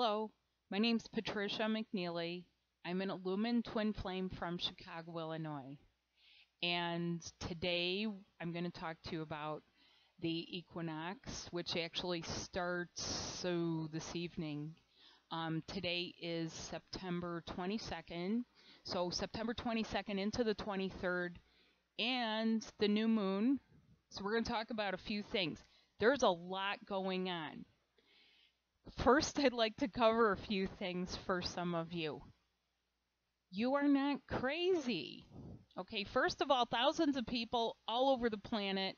Hello, my name's Patricia McNeely. I'm an Illumin Twin Flame from Chicago, Illinois. And today I'm going to talk to you about the equinox, which actually starts so this evening. Um, today is September 22nd, so September 22nd into the 23rd, and the new moon. So we're going to talk about a few things. There's a lot going on. First, I'd like to cover a few things for some of you. You are not crazy. Okay, first of all, thousands of people all over the planet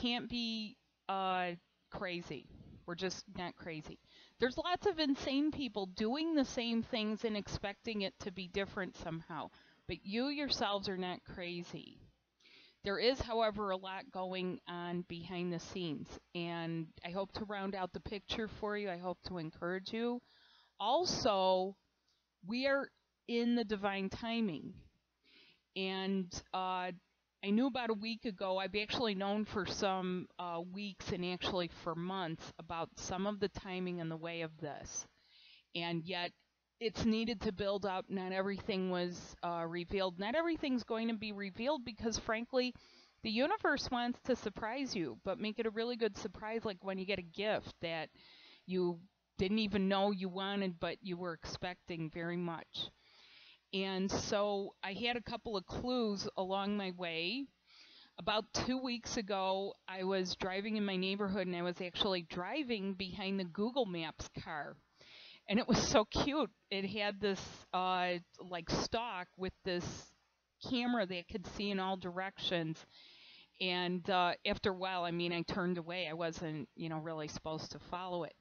can't be uh, crazy. We're just not crazy. There's lots of insane people doing the same things and expecting it to be different somehow. But you yourselves are not crazy. There is, however, a lot going on behind the scenes, and I hope to round out the picture for you. I hope to encourage you. Also, we are in the divine timing, and uh, I knew about a week ago, I've actually known for some uh, weeks and actually for months about some of the timing and the way of this. And yet, it's needed to build up. Not everything was uh, revealed. Not everything's going to be revealed because, frankly, the universe wants to surprise you, but make it a really good surprise, like when you get a gift that you didn't even know you wanted, but you were expecting very much. And so I had a couple of clues along my way. About two weeks ago, I was driving in my neighborhood and I was actually driving behind the Google Maps car and it was so cute. It had this uh, like stock with this camera that could see in all directions. And uh, after a while, I mean, I turned away. I wasn't, you know, really supposed to follow it.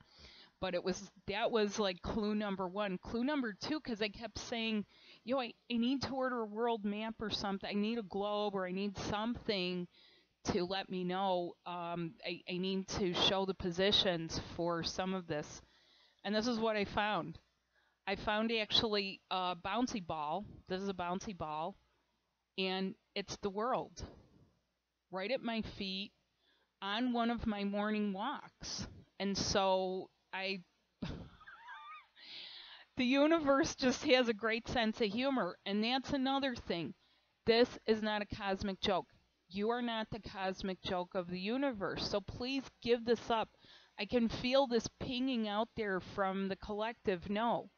But it was that was like clue number one. Clue number two, because I kept saying, "Yo, I, I need to order a world map or something. I need a globe or I need something to let me know. Um, I, I need to show the positions for some of this and this is what I found. I found actually a bouncy ball. This is a bouncy ball. And it's the world. Right at my feet on one of my morning walks. And so I. the universe just has a great sense of humor. And that's another thing. This is not a cosmic joke. You are not the cosmic joke of the universe. So please give this up I can feel this pinging out there from the collective. No,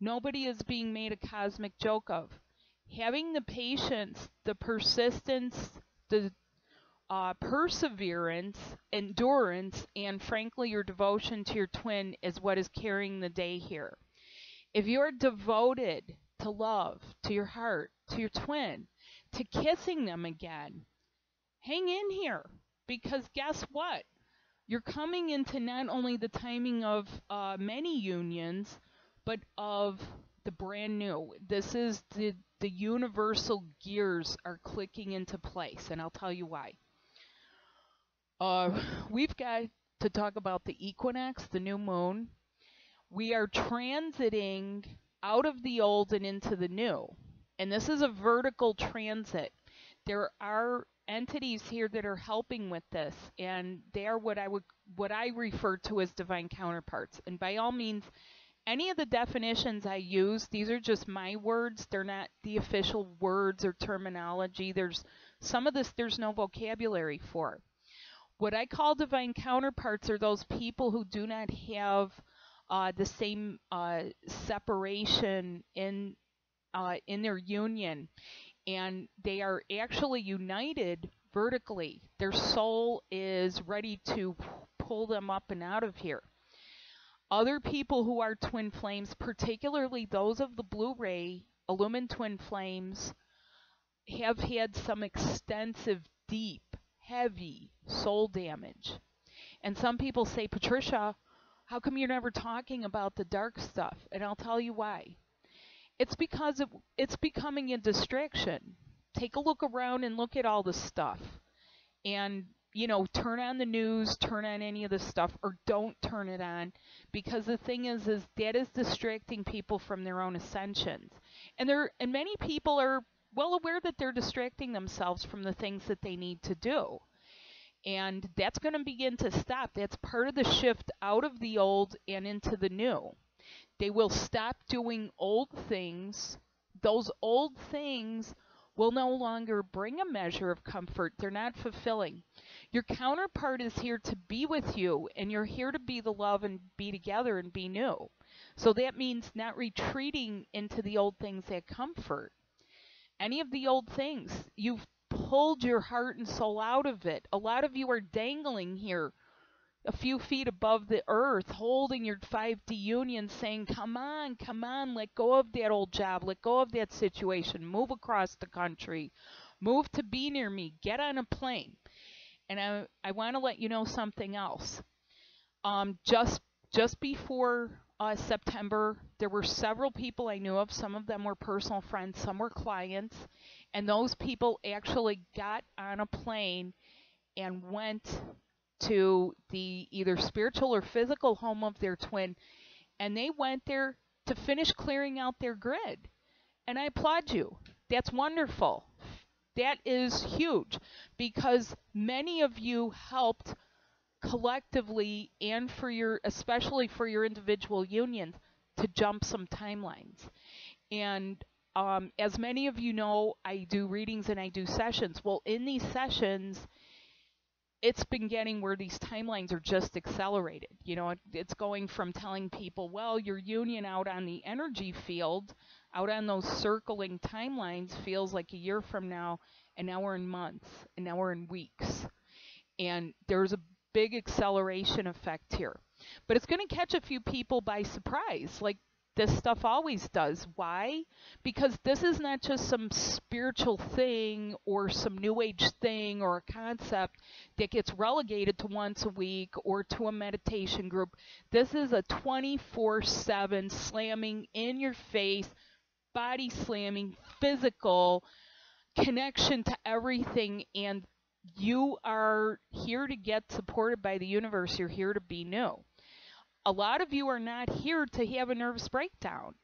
nobody is being made a cosmic joke of. Having the patience, the persistence, the uh, perseverance, endurance, and frankly, your devotion to your twin is what is carrying the day here. If you're devoted to love, to your heart, to your twin, to kissing them again, hang in here because guess what? You're coming into not only the timing of uh, many unions, but of the brand new. This is the the universal gears are clicking into place, and I'll tell you why. Uh, we've got to talk about the equinox, the new moon. We are transiting out of the old and into the new, and this is a vertical transit. There are entities here that are helping with this and they are what I would what I refer to as divine counterparts. And by all means any of the definitions I use these are just my words. They're not the official words or terminology. There's some of this there's no vocabulary for. What I call divine counterparts are those people who do not have uh, the same uh, separation in uh, in their union and they are actually united vertically. Their soul is ready to pull them up and out of here. Other people who are twin flames, particularly those of the blue ray, Illumin twin flames, have had some extensive, deep, heavy soul damage. And some people say, Patricia, how come you're never talking about the dark stuff? And I'll tell you why. It's because it, it's becoming a distraction. Take a look around and look at all the stuff. And, you know, turn on the news, turn on any of the stuff, or don't turn it on. Because the thing is, is that is distracting people from their own ascensions. And there and many people are well aware that they're distracting themselves from the things that they need to do. And that's going to begin to stop. That's part of the shift out of the old and into the new. They will stop doing old things. Those old things will no longer bring a measure of comfort. They're not fulfilling. Your counterpart is here to be with you, and you're here to be the love and be together and be new. So that means not retreating into the old things that comfort. Any of the old things, you've pulled your heart and soul out of it. A lot of you are dangling here a few feet above the earth, holding your 5D union, saying, Come on, come on, let go of that old job, let go of that situation, move across the country, move to be near me, get on a plane. And I, I want to let you know something else. Um, just just before uh, September, there were several people I knew of. Some of them were personal friends, some were clients, and those people actually got on a plane and went to the either spiritual or physical home of their twin, and they went there to finish clearing out their grid. And I applaud you. That's wonderful. That is huge because many of you helped collectively and for your especially for your individual unions to jump some timelines. And um, as many of you know, I do readings and I do sessions. Well, in these sessions, it's been getting where these timelines are just accelerated. You know, it, it's going from telling people, well, your union out on the energy field, out on those circling timelines, feels like a year from now, and now we're in months, and now we're in weeks. And there's a big acceleration effect here. But it's going to catch a few people by surprise, like this stuff always does. Why? Because this is not just some spiritual thing or some new age thing or a concept that gets relegated to once a week or to a meditation group. This is a 24 7 slamming in your face, body slamming, physical connection to everything and you are here to get supported by the universe. You're here to be new. A lot of you are not here to have a nervous breakdown.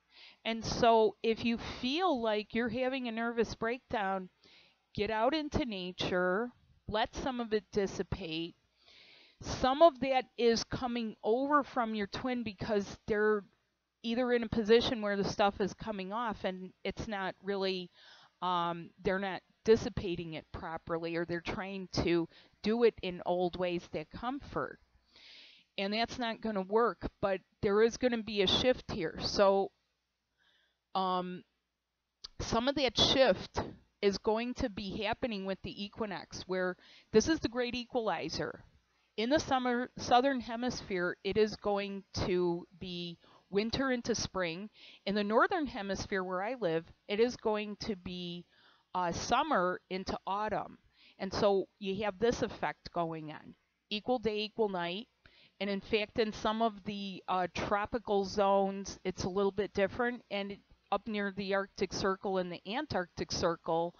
And so if you feel like you're having a nervous breakdown, get out into nature, let some of it dissipate. Some of that is coming over from your twin because they're either in a position where the stuff is coming off and it's not really um, they're not dissipating it properly or they're trying to do it in old ways that comfort. And that's not going to work, but there is going to be a shift here. So um, some of that shift is going to be happening with the equinox, where this is the great equalizer. In the summer southern hemisphere, it is going to be winter into spring. In the northern hemisphere, where I live, it is going to be uh, summer into autumn. And so you have this effect going on equal day, equal night. And in fact, in some of the uh, tropical zones, it's a little bit different. And it, up near the Arctic Circle and the Antarctic Circle,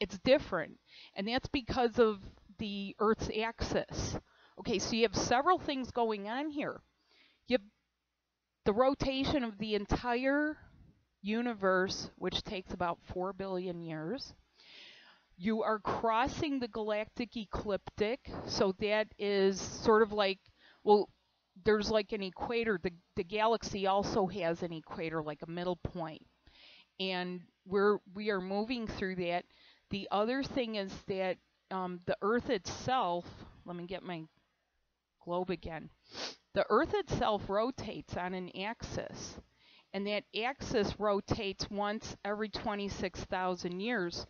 it's different. And that's because of the Earth's axis. Okay, so you have several things going on here. You have the rotation of the entire universe, which takes about 4 billion years. You are crossing the galactic ecliptic, so that is sort of like, well, there's like an equator. The, the galaxy also has an equator, like a middle point. And we're, we are moving through that. The other thing is that um, the Earth itself, let me get my globe again. The Earth itself rotates on an axis and that axis rotates once every 26,000 years.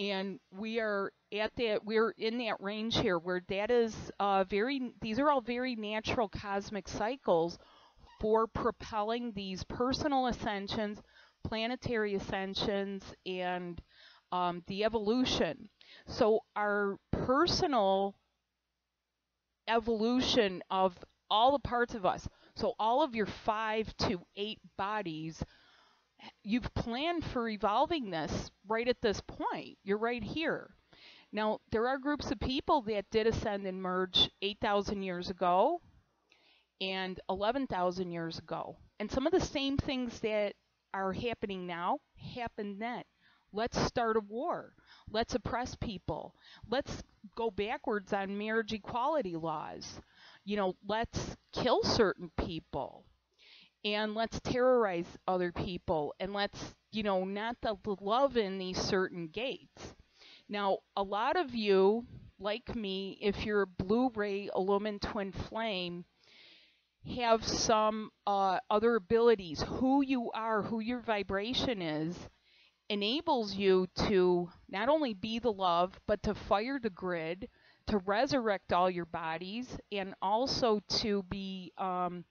And we are at that, we're in that range here where that is uh, very, these are all very natural cosmic cycles for propelling these personal ascensions, planetary ascensions, and um, the evolution. So our personal evolution of all the parts of us, so all of your five to eight bodies, you've planned for evolving this right at this point. You're right here. Now, there are groups of people that did ascend and merge 8,000 years ago and 11,000 years ago. And some of the same things that are happening now happened then. Let's start a war. Let's oppress people. Let's go backwards on marriage equality laws you know, let's kill certain people. And let's terrorize other people and let's, you know, not the love in these certain gates. Now, a lot of you, like me, if you're a Blue Ray Illumin Twin Flame, have some uh, other abilities. Who you are, who your vibration is, enables you to not only be the love, but to fire the grid, to resurrect all your bodies, and also to be um,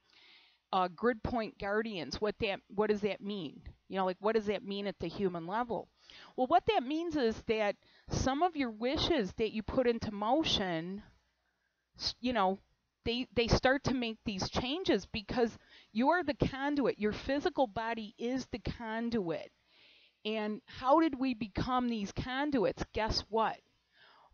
uh, grid point guardians. What that what does that mean? You know, like what does that mean at the human level? Well, what that means is that some of your wishes that you put into motion, you know, they they start to make these changes because you are the conduit. Your physical body is the conduit. And how did we become these conduits? Guess what?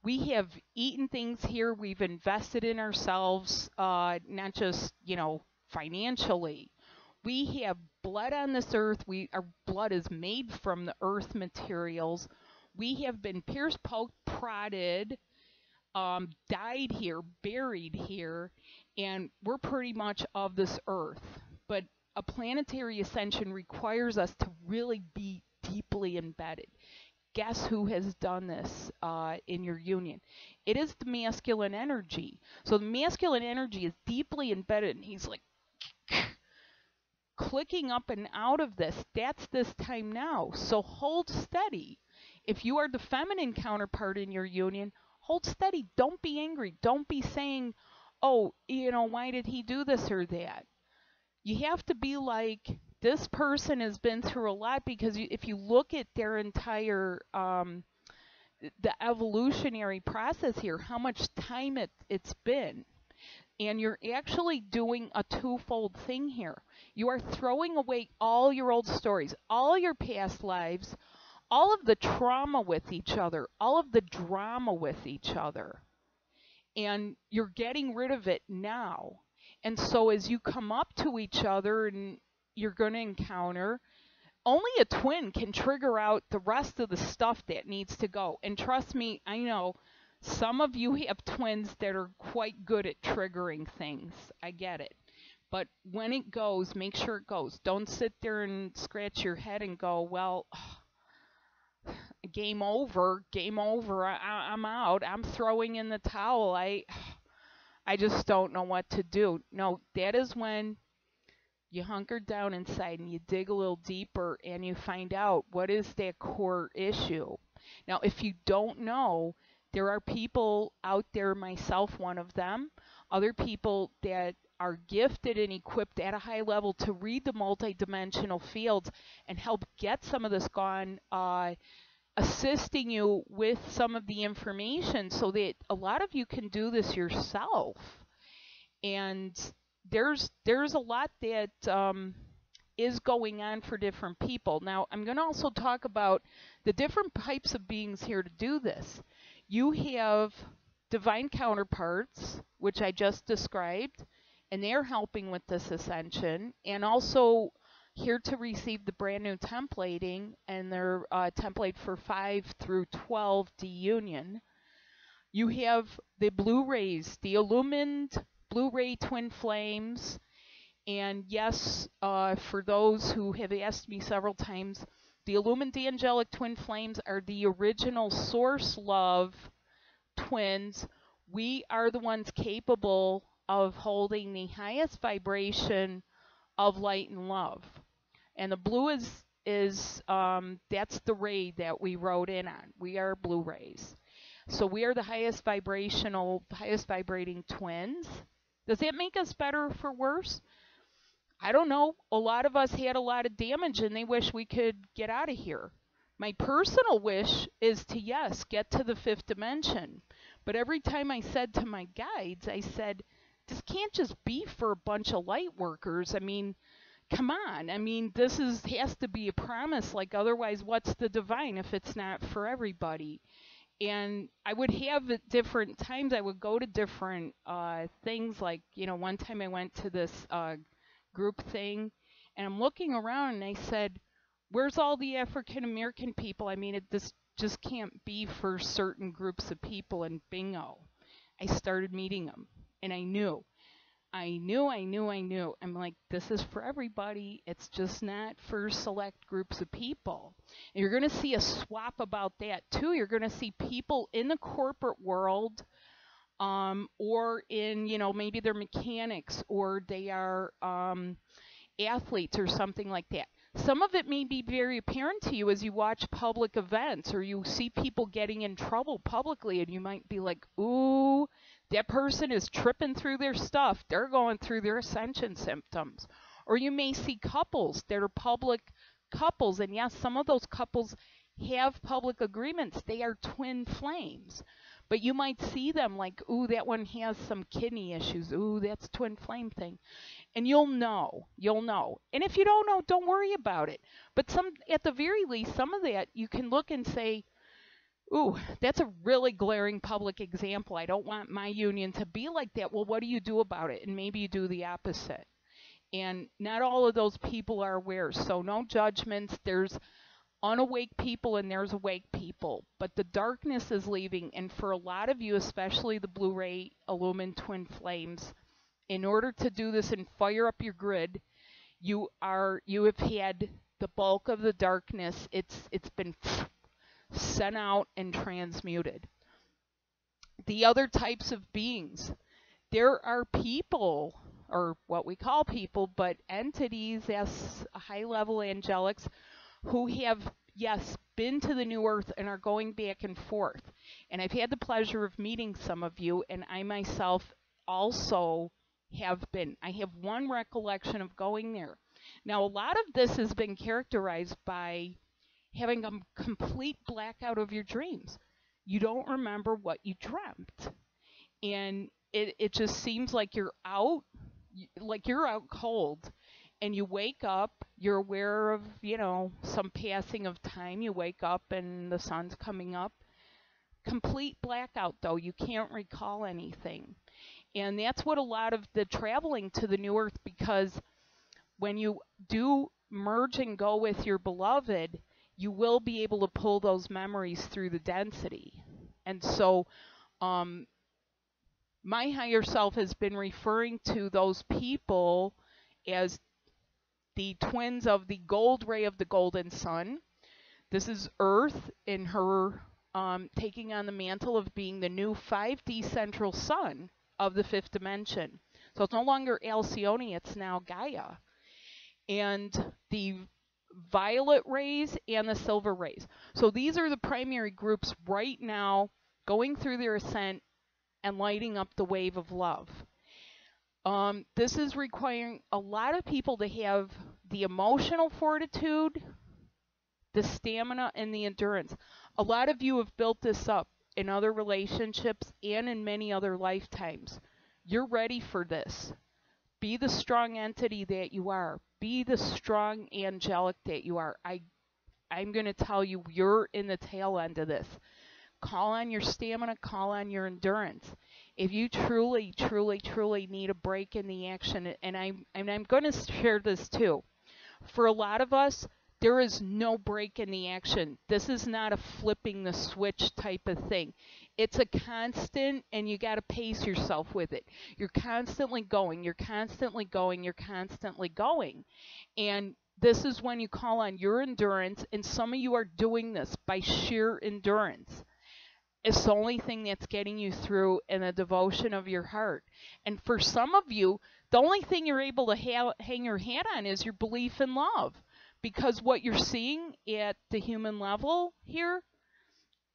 We have eaten things here. We've invested in ourselves, uh, not just you know financially. We have blood on this earth. We our blood is made from the earth materials. We have been pierced, poked, prodded, um, died here, buried here, and we're pretty much of this earth. But a planetary ascension requires us to really be deeply embedded. Guess who has done this uh, in your union? It is the masculine energy. So the masculine energy is deeply embedded, and he's like clicking up and out of this. That's this time now. So hold steady. If you are the feminine counterpart in your union, hold steady. Don't be angry. Don't be saying, oh, you know, why did he do this or that? You have to be like, this person has been through a lot because if you look at their entire um, the evolutionary process here, how much time it, it's been. And you're actually doing a twofold thing here. You are throwing away all your old stories, all your past lives, all of the trauma with each other, all of the drama with each other. And you're getting rid of it now. And so as you come up to each other and you're going to encounter, only a twin can trigger out the rest of the stuff that needs to go. And trust me, I know some of you have twins that are quite good at triggering things. I get it. But when it goes, make sure it goes. Don't sit there and scratch your head and go, well, game over, game over. I, am out. I'm throwing in the towel. I, I just don't know what to do. No, that is when you hunker down inside and you dig a little deeper and you find out what is that core issue. Now, if you don't know, there are people out there, myself one of them, other people that are gifted and equipped at a high level to read the multidimensional fields and help get some of this gone, uh, assisting you with some of the information so that a lot of you can do this yourself. And there's there's a lot that um, is going on for different people. Now, I'm going to also talk about the different types of beings here to do this. You have divine counterparts, which I just described, and they're helping with this ascension, and also here to receive the brand new templating and their uh, template for 5 through 12 D Union. You have the Blue Rays, the illumined Blue Ray Twin Flames. And yes, uh, for those who have asked me several times, the Illumined Angelic Twin Flames are the original Source Love twins. We are the ones capable of holding the highest vibration of light and love. And the blue is is um, that's the ray that we wrote in on. We are blue rays. So we are the highest vibrational, highest vibrating twins. Does that make us better for worse? I don't know. A lot of us had a lot of damage and they wish we could get out of here. My personal wish is to, yes, get to the fifth dimension. But every time I said to my guides, I said, this can't just be for a bunch of light workers. I mean, come on. I mean, this is has to be a promise. Like, otherwise, what's the divine if it's not for everybody? and I would have at different times. I would go to different uh, things. Like you know, one time I went to this uh, group thing, and I'm looking around, and I said, "Where's all the African American people? I mean, it, this just can't be for certain groups of people." And bingo, I started meeting them, and I knew. I knew, I knew, I knew. I'm like, this is for everybody. It's just not for select groups of people. And you're going to see a swap about that too. You're going to see people in the corporate world um, or in, you know, maybe they're mechanics or they are um, athletes or something like that. Some of it may be very apparent to you as you watch public events or you see people getting in trouble publicly and you might be like, ooh, that person is tripping through their stuff. They're going through their ascension symptoms. Or you may see couples that are public couples, and yes, some of those couples have public agreements. They are twin flames. But you might see them like, ooh, that one has some kidney issues. Ooh, that's twin flame thing. And you'll know. You'll know. And if you don't know, don't worry about it. But some at the very least, some of that you can look and say, Ooh, that's a really glaring public example. I don't want my union to be like that. Well, what do you do about it? And maybe you do the opposite. And not all of those people are aware. So, no judgments. There's unawake people and there's awake people. But the darkness is leaving. And for a lot of you, especially the Blue Ray Illumin Twin Flames, in order to do this and fire up your grid, you are you have had the bulk of the darkness. It's it's been sent out and transmuted. The other types of beings, there are people, or what we call people, but entities as high level angelics who have, yes, been to the new earth and are going back and forth. And I've had the pleasure of meeting some of you, and I myself also have been. I have one recollection of going there. Now, a lot of this has been characterized by having a complete blackout of your dreams. You don't remember what you dreamt. And it, it just seems like you're out, like you're out cold. And you wake up, you're aware of, you know, some passing of time. You wake up and the sun's coming up. Complete blackout, though. You can't recall anything. And that's what a lot of the traveling to the new earth, because when you do merge and go with your beloved, you will be able to pull those memories through the density. And so um, my higher self has been referring to those people as the twins of the gold ray of the golden sun. This is Earth in her um, taking on the mantle of being the new 5D central sun of the fifth dimension. So it's no longer Alcyone, it's now Gaia. And the violet rays and the silver rays. So these are the primary groups right now going through their ascent and lighting up the wave of love. Um, this is requiring a lot of people to have the emotional fortitude, the stamina, and the endurance. A lot of you have built this up in other relationships and in many other lifetimes. You're ready for this. Be the strong entity that you are be the strong angelic that you are. I I'm going to tell you you're in the tail end of this. Call on your stamina, call on your endurance. If you truly, truly, truly need a break in the action, and I'm, and I'm going to share this too. For a lot of us, there is no break in the action. This is not a flipping the switch type of thing. It's a constant, and you got to pace yourself with it. You're constantly going, you're constantly going, you're constantly going. And this is when you call on your endurance, and some of you are doing this by sheer endurance. It's the only thing that's getting you through in the devotion of your heart. And for some of you, the only thing you're able to ha- hang your hat on is your belief in love. Because what you're seeing at the human level here,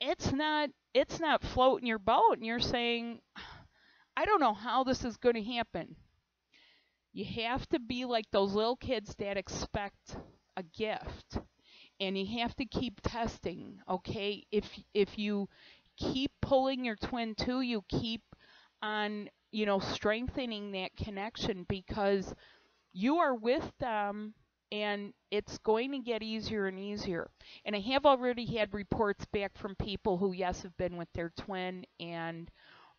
it's not it's not floating your boat and you're saying, I don't know how this is going to happen. You have to be like those little kids that expect a gift. And you have to keep testing, okay? If if you keep pulling your twin to you, keep on, you know, strengthening that connection because you are with them and it's going to get easier and easier. And I have already had reports back from people who, yes, have been with their twin and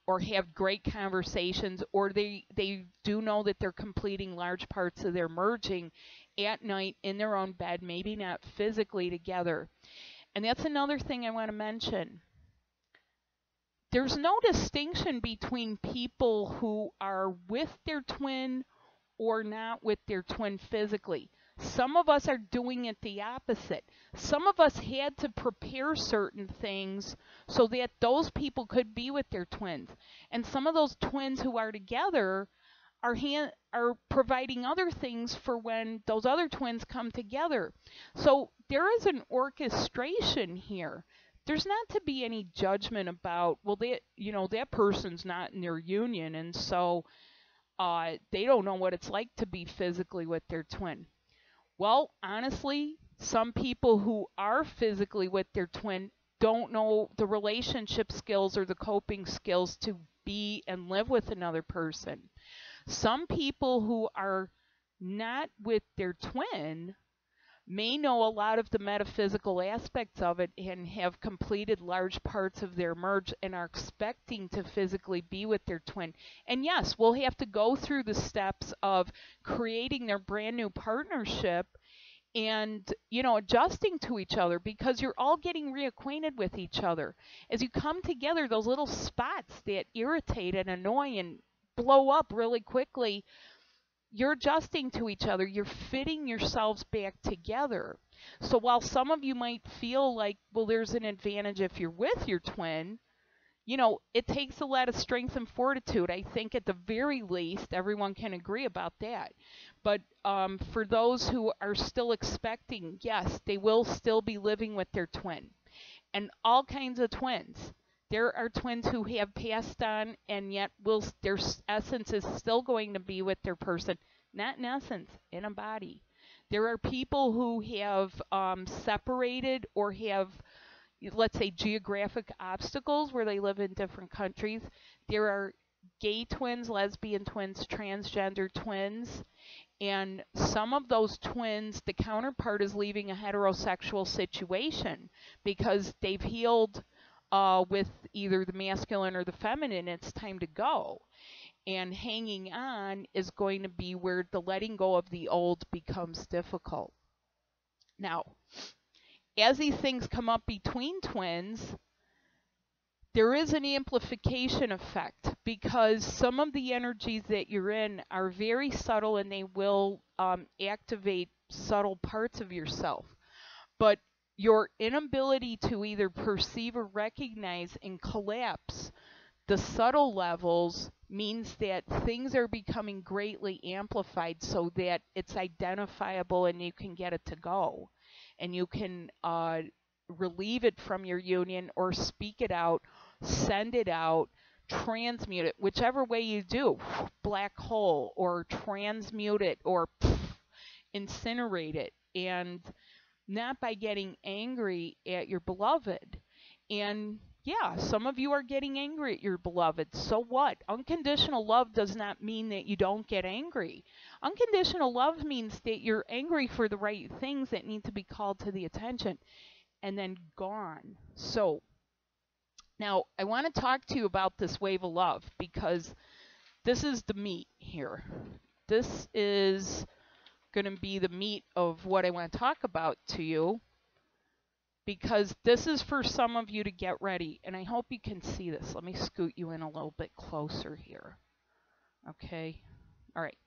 or have great conversations, or they they do know that they're completing large parts of their merging at night in their own bed, maybe not physically together. And that's another thing I want to mention. There's no distinction between people who are with their twin or not with their twin physically. Some of us are doing it the opposite. Some of us had to prepare certain things so that those people could be with their twins. And some of those twins who are together are hand, are providing other things for when those other twins come together. So there is an orchestration here. There's not to be any judgment about well that you know that person's not in their union and so uh, they don't know what it's like to be physically with their twin. Well, honestly, some people who are physically with their twin don't know the relationship skills or the coping skills to be and live with another person. Some people who are not with their twin may know a lot of the metaphysical aspects of it and have completed large parts of their merge and are expecting to physically be with their twin. And yes, we'll have to go through the steps of creating their brand new partnership and you know adjusting to each other because you're all getting reacquainted with each other as you come together those little spots that irritate and annoy and blow up really quickly you're adjusting to each other, you're fitting yourselves back together. So while some of you might feel like, well, there's an advantage if you're with your twin, you know, it takes a lot of strength and fortitude. I think at the very least, everyone can agree about that. But um, for those who are still expecting, yes, they will still be living with their twin. And all kinds of twins. There are twins who have passed on and yet will their essence is still going to be with their person, not in essence, in a body. There are people who have um, separated or have, let's say, geographic obstacles where they live in different countries. There are gay twins, lesbian twins, transgender twins, and some of those twins, the counterpart is leaving a heterosexual situation because they've healed uh, with either the masculine or the feminine, it's time to go. And hanging on is going to be where the letting go of the old becomes difficult. Now, as these things come up between twins, there is an amplification effect because some of the energies that you're in are very subtle and they will um, activate subtle parts of yourself. But your inability to either perceive or recognize and collapse the subtle levels means that things are becoming greatly amplified so that it's identifiable and you can get it to go and you can uh, relieve it from your union or speak it out, send it out, transmute it, whichever way you do, black hole or transmute it or incinerate it. And not by getting angry at your beloved. And yeah, some of you are getting angry at your beloved. So what? Unconditional love does not mean that you don't get angry. Unconditional love means that you're angry for the right things that need to be called to the attention and then gone. So now I want to talk to you about this wave of love because this is the meat here. This is going to be the meat of what I want to talk about to you because this is for some of you to get ready and I hope you can see this. Let me scoot you in a little bit closer here. Okay. All right.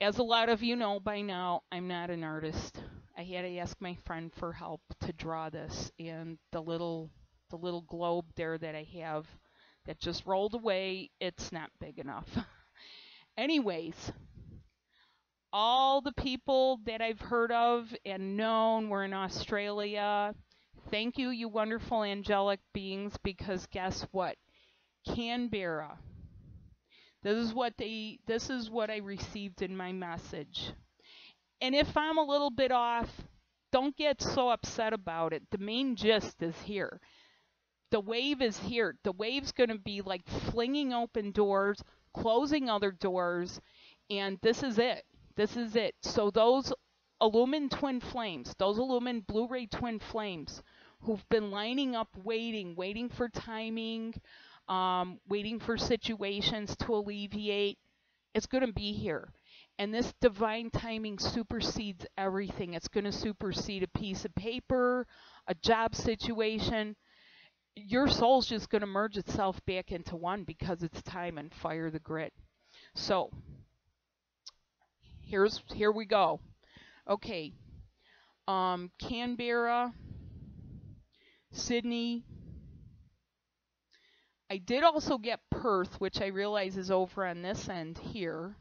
As a lot of you know by now, I'm not an artist. I had to ask my friend for help to draw this and the little the little globe there that I have that just rolled away, it's not big enough. Anyways, all the people that I've heard of and known were in Australia. Thank you, you wonderful angelic beings, because guess what? Canberra. This is what they this is what I received in my message. And if I'm a little bit off, don't get so upset about it. The main gist is here. The wave is here. The wave's going to be like flinging open doors, closing other doors, and this is it. This is it. So those Illumin twin flames, those Illumin Blue Ray twin flames who've been lining up waiting, waiting for timing, um, waiting for situations to alleviate, it's going to be here. And this divine timing supersedes everything. It's going to supersede a piece of paper, a job situation. your soul's just going to merge itself back into one because it's time and fire the grid. So here's here we go. Okay. Um, Canberra, Sydney. I did also get Perth, which I realize is over on this end here.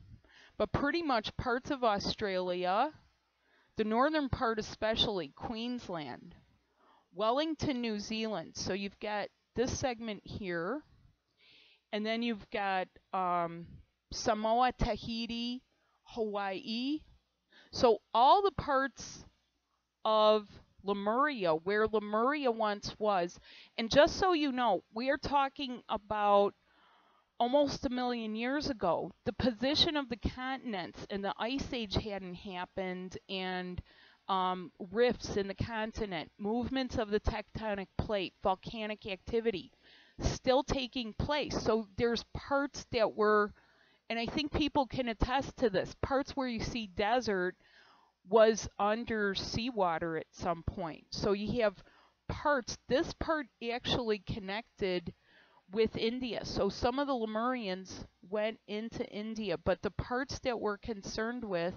But pretty much parts of Australia, the northern part especially, Queensland, Wellington, New Zealand. So you've got this segment here, and then you've got um, Samoa, Tahiti, Hawaii. So all the parts of Lemuria, where Lemuria once was, and just so you know, we are talking about almost a million years ago. The position of the continents and the ice age hadn't happened, and um, rifts in the continent, movements of the tectonic plate, volcanic activity still taking place. So there's parts that were, and I think people can attest to this, parts where you see desert was under seawater at some point. So you have parts, this part actually connected with India. So some of the Lemurians went into India, but the parts that we're concerned with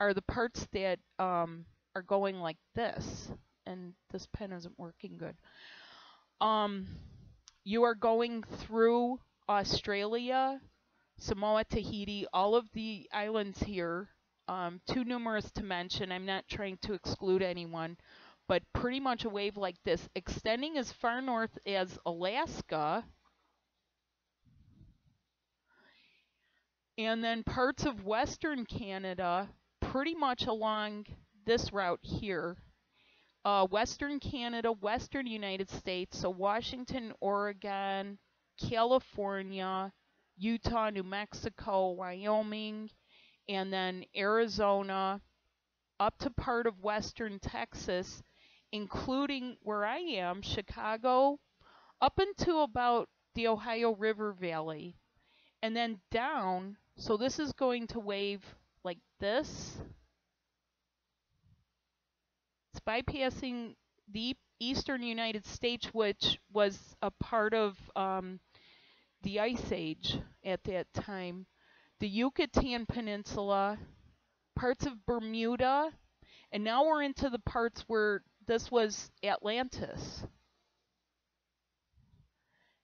are the parts that um, are going like this. And this pen isn't working good. Um, you are going through Australia, Samoa, Tahiti, all of the islands here. Um, too numerous to mention. I'm not trying to exclude anyone, but pretty much a wave like this, extending as far north as Alaska, and then parts of western Canada pretty much along this route here. Uh, Western Canada, Western United States, so Washington, Oregon, California, Utah, New Mexico, Wyoming, and then Arizona, up to part of Western Texas, including where I am, Chicago, up into about the Ohio River Valley, and then down. So this is going to wave like this. It's bypassing the eastern United States, which was a part of um, the Ice Age at that time, the Yucatan Peninsula, parts of Bermuda, and now we're into the parts where this was Atlantis.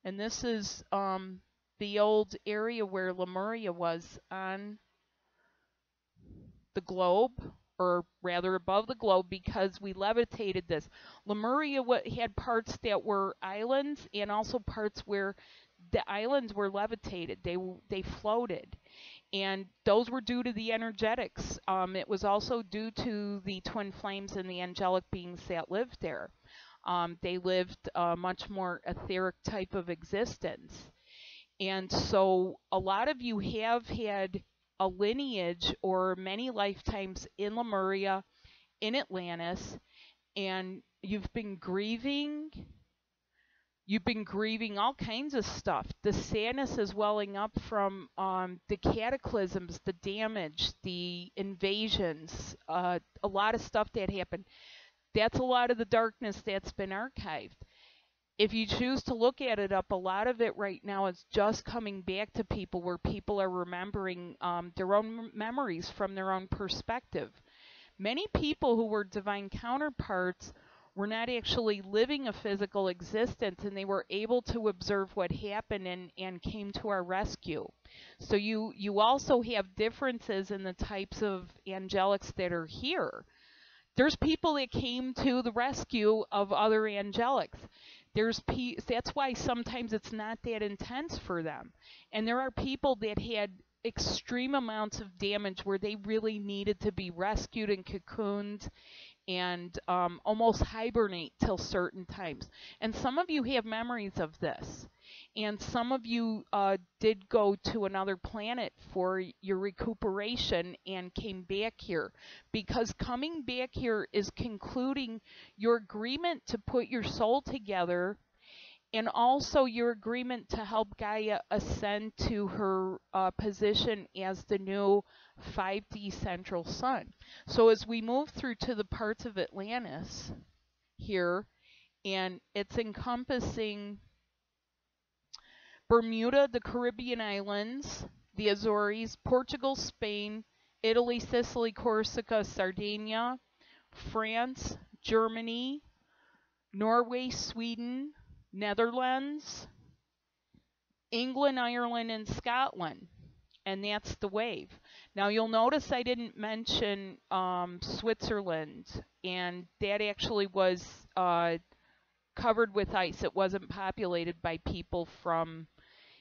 And this is um, the old area where Lemuria was on the globe, or rather above the globe, because we levitated this. Lemuria had parts that were islands and also parts where the islands were levitated. They they floated, and those were due to the energetics. Um, it was also due to the twin flames and the angelic beings that lived there. Um, they lived a much more etheric type of existence. And so a lot of you have had a lineage or many lifetimes in Lemuria, in Atlantis, and you've been grieving. You've been grieving all kinds of stuff. The sadness is welling up from um, the cataclysms, the damage, the invasions, uh, a lot of stuff that happened. That's a lot of the darkness that's been archived if you choose to look at it up, a lot of it right now is just coming back to people where people are remembering um, their own memories from their own perspective. Many people who were divine counterparts were not actually living a physical existence and they were able to observe what happened and, and came to our rescue. So you, you also have differences in the types of angelics that are here. There's people that came to the rescue of other angelics there's pe- that's why sometimes it's not that intense for them. And there are people that had extreme amounts of damage where they really needed to be rescued and cocooned and um, almost hibernate till certain times. And some of you have memories of this. And some of you uh, did go to another planet for your recuperation and came back here. Because coming back here is concluding your agreement to put your soul together and also your agreement to help Gaia ascend to her uh, position as the new 5D central sun. So as we move through to the parts of Atlantis here, and it's encompassing Bermuda, the Caribbean islands, the Azores, Portugal, Spain, Italy, Sicily, Corsica, Sardinia, France, Germany, Norway, Sweden, Netherlands, England, Ireland, and Scotland. And that's the wave. Now you'll notice I didn't mention um, Switzerland, and that actually was uh, covered with ice. It wasn't populated by people from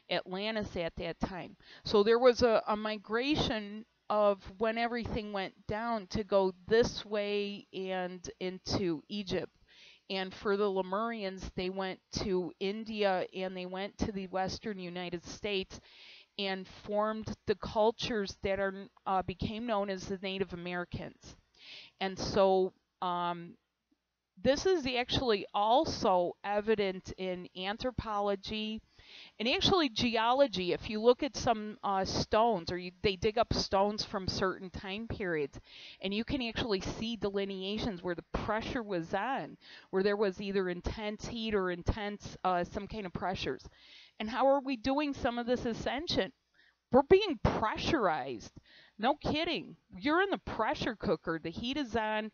Atlantis at that time. So there was a, a migration of when everything went down to go this way and into Egypt. And for the Lemurians, they went to India and they went to the western United States and formed the cultures that are uh, became known as the Native Americans. And so um, this is actually also evident in anthropology and actually geology. If you look at some uh, stones, or you, they dig up stones from certain time periods, and you can actually see delineations where the pressure was on, where there was either intense heat or intense uh, some kind of pressures. And how are we doing some of this ascension? We're being pressurized. No kidding. You're in the pressure cooker. The heat is on,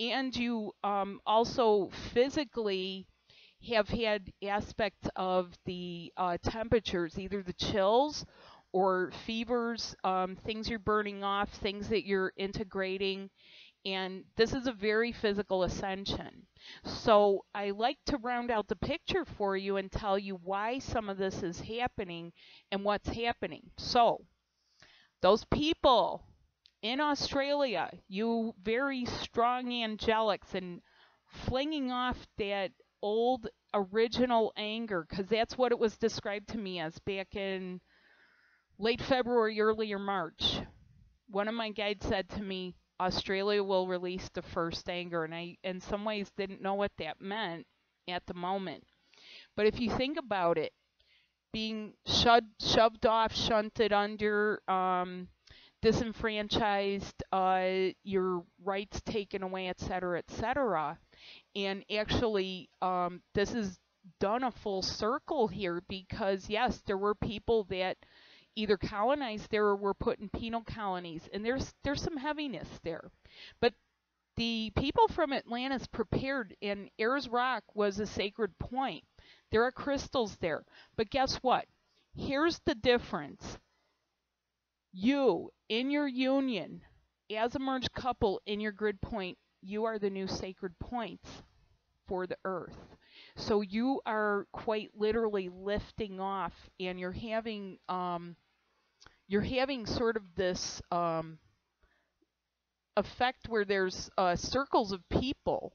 and you um, also physically have had aspects of the uh, temperatures, either the chills or fevers, um, things you're burning off, things that you're integrating. And this is a very physical ascension. So I like to round out the picture for you and tell you why some of this is happening and what's happening. So those people in Australia, you very strong angelics and flinging off that old original anger because that's what it was described to me as back in late February, earlier March. One of my guides said to me, Australia will release the first anger, and I, in some ways, didn't know what that meant at the moment. But if you think about it, being shoved, shoved off, shunted under, um, disenfranchised, uh, your rights taken away, etc., etc., and actually, um, this has done a full circle here because, yes, there were people that either colonized there or were put in penal colonies, and there's there's some heaviness there. But the people from Atlantis prepared, and Ayers Rock was a sacred point. There are crystals there. But guess what? Here's the difference. You, in your union, as a merged couple in your grid point, you are the new sacred points for the earth. So you are quite literally lifting off, and you're having um, you're having sort of this um, effect where there's uh, circles of people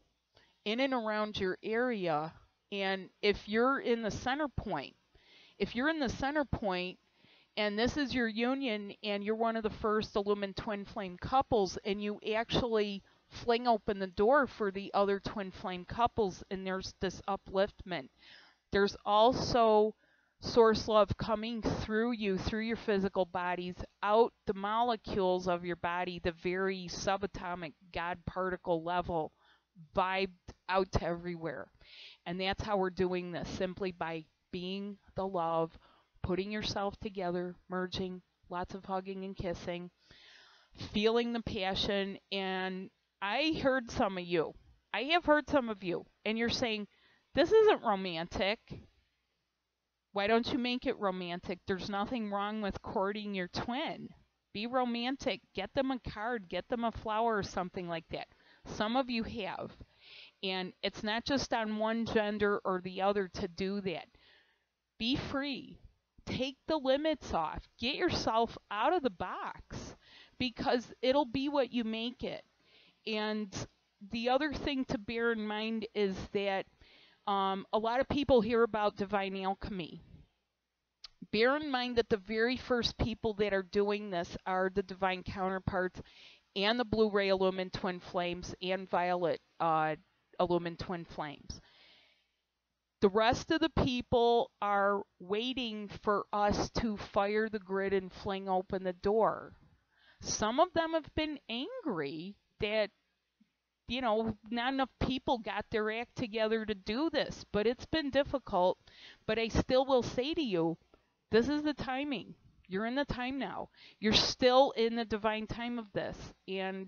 in and around your area, and if you're in the center point, if you're in the center point, and this is your union, and you're one of the first Illumin twin flame couples, and you actually fling open the door for the other twin flame couples and there's this upliftment. There's also source love coming through you, through your physical bodies, out the molecules of your body, the very subatomic God particle level, vibed out to everywhere. And that's how we're doing this, simply by being the love, putting yourself together, merging, lots of hugging and kissing, feeling the passion, and I heard some of you. I have heard some of you, and you're saying, this isn't romantic. Why don't you make it romantic? There's nothing wrong with courting your twin. Be romantic. Get them a card, get them a flower or something like that. Some of you have. And it's not just on one gender or the other to do that. Be free. Take the limits off. Get yourself out of the box because it'll be what you make it. And the other thing to bear in mind is that um, a lot of people hear about divine alchemy. Bear in mind that the very first people that are doing this are the divine counterparts and the blue ray illumin twin flames and violet uh, illumin twin flames. The rest of the people are waiting for us to fire the grid and fling open the door. Some of them have been angry that you know, not enough people got their act together to do this, but it's been difficult. But I still will say to you, this is the timing. You're in the time now. You're still in the divine time of this, and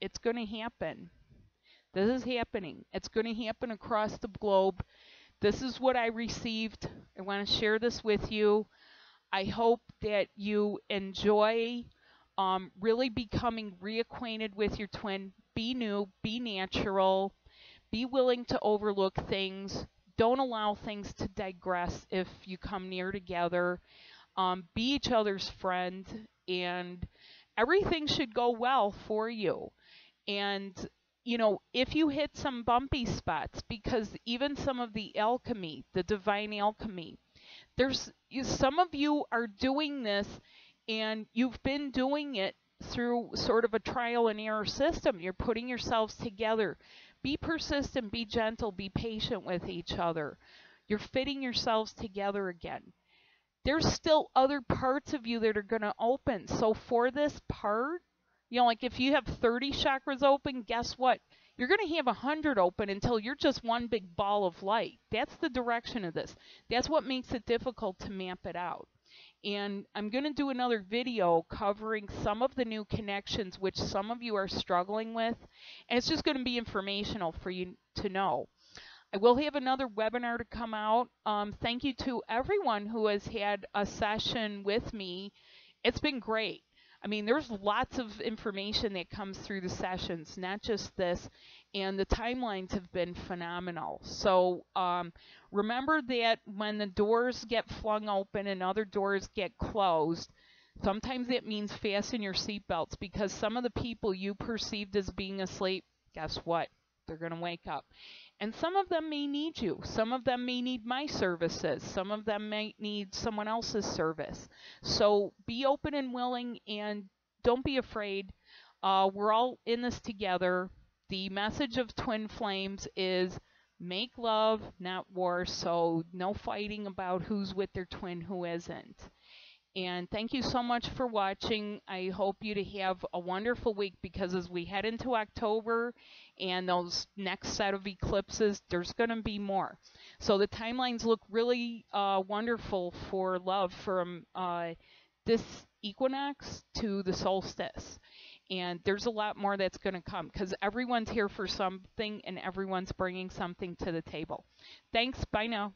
it's going to happen. This is happening. It's going to happen across the globe. This is what I received. I want to share this with you. I hope that you enjoy um, really becoming reacquainted with your twin. Be new, be natural, be willing to overlook things. Don't allow things to digress if you come near together. Um, be each other's friend, and everything should go well for you. And you know, if you hit some bumpy spots, because even some of the alchemy, the divine alchemy, there's some of you are doing this and you've been doing it through sort of a trial and error system. You're putting yourselves together. Be persistent, be gentle, be patient with each other. You're fitting yourselves together again. There's still other parts of you that are going to open. So for this part, you know, like if you have 30 chakras open, guess what? You're going to have 100 open until you're just one big ball of light. That's the direction of this. That's what makes it difficult to map it out and I'm going to do another video covering some of the new connections which some of you are struggling with and it's just going to be informational for you to know. I will have another webinar to come out. Um, thank you to everyone who has had a session with me. It's been great. I mean, there's lots of information that comes through the sessions, not just this, and the timelines have been phenomenal. So um, remember that when the doors get flung open and other doors get closed, sometimes it means fasten your seatbelts because some of the people you perceived as being asleep, guess what? They're going to wake up. And some of them may need you. Some of them may need my services. Some of them might need someone else's service. So be open and willing and don't be afraid. Uh, we're all in this together. The message of Twin Flames is make love, not war. So no fighting about who's with their twin, who isn't. And thank you so much for watching. I hope you to have a wonderful week because as we head into October and those next set of eclipses, there's going to be more. So the timelines look really uh, wonderful for love from uh, this equinox to the solstice. And there's a lot more that's going to come because everyone's here for something and everyone's bringing something to the table. Thanks. Bye now.